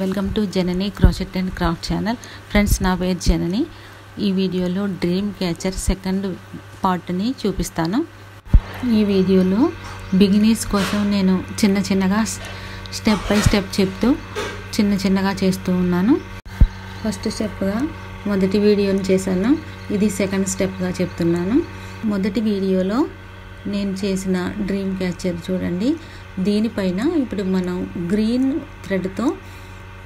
Welcome to Janani crochet and craft channel. Friends నా పేరు జనని. ఈ వీడియోలో డ్రీమ్ క్యాచర్ సెకండ్ పార్ట్ని చూపిస్తాను. ఈ వీడియోలో బిగినీస్ కోసం నేను చిన్న చిన్నగా స్టెప్ బై స్టెప్ చెప్తూ చిన్న చిన్నగా చేస్తూ ఉన్నాను. ఫస్ట్ స్టెప్గా మొదటి వీడియోని చేశాను. ఇది సెకండ్ స్టెప్గా చెప్తున్నాను. మొదటి వీడియోలో నేను చేసిన డ్రీమ్ క్యాచర్ చూడండి. దీనిపైన ఇప్పుడు మనం గ్రీన్ థ్రెడ్తో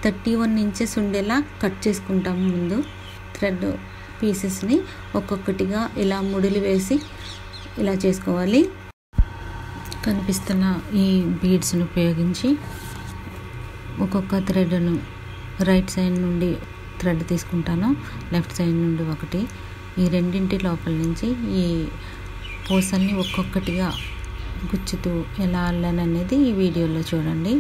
థర్టీ వన్ ఇంచెస్ ఉండేలా కట్ చేసుకుంటాం ముందు. థ్రెడ్ పీసెస్ని ఒక్కొక్కటిగా ఇలా ముడులు వేసి ఇలా చేసుకోవాలి. కనిపిస్తున్న ఈ బీడ్స్ను ఉపయోగించి ఒక్కొక్క థ్రెడ్ను రైట్ సైడ్ నుండి థ్రెడ్ తీసుకుంటాను. లెఫ్ట్ సైడ్ నుండి ఒకటి. ఈ రెండింటి లోపల నుంచి ఈ పూసల్ని ఒక్కొక్కటిగా గుచ్చుతూ ఎలా అల్లాను అనేది ఈ వీడియోలో చూడండి.